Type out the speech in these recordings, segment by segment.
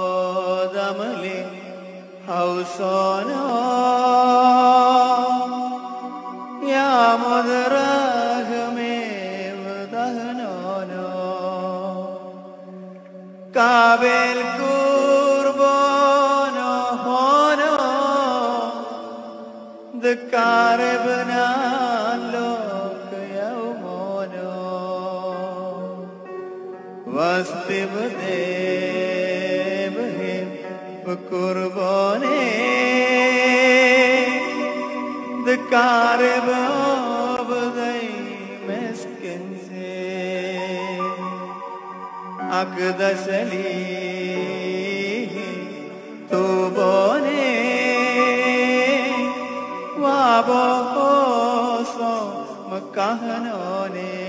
ആബോധമലി ഹൗസോനോ യാമുദ്രഹമേവ ദഹനോനോ കാബേൽ കുർബോനോ ഹോനോ ദക്കാരബനാൻ वास्तिव देव है कुर्बाने। दकार से। अकदसली तो बोने। वाबो सो मकहनोने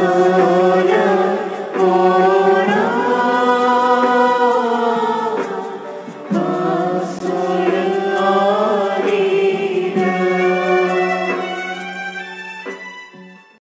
So.